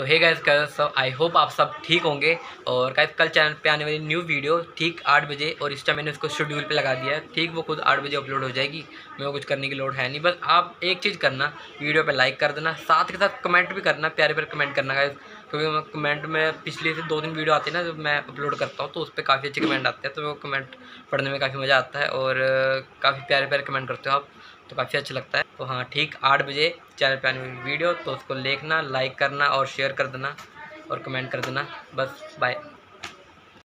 तो hey guys सब I hope आप सब ठीक होंगे। और गाइस कल चैनल पे आने वाली न्यू वीडियो ठीक आठ बजे, और इस टाइम मैंने उसको शेड्यूल पे लगा दिया है। ठीक, वो खुद आठ बजे अपलोड हो जाएगी। मेरे कुछ करने की लोड है नहीं, बस आप एक चीज़ करना वीडियो पे लाइक कर देना, साथ के साथ कमेंट भी करना, प्यारे प्यारे कमेंट करना गाइस क्योंकि कमेंट में पिछले से दो दिन वीडियो आती है ना जब मैं अपलोड करता हूँ तो उस पर काफ़ी अच्छे कमेंट आते हैं तो वो कमेंट पढ़ने में काफ़ी मज़ा आता है और काफ़ी प्यारे प्यारे कमेंट करते हो आप तो काफ़ी अच्छा लगता है। तो हाँ ठीक, आठ बजे चैनल पे आने वीडियो तो उसको देखना लाइक करना और शेयर कर देना और कमेंट कर देना। बस बाय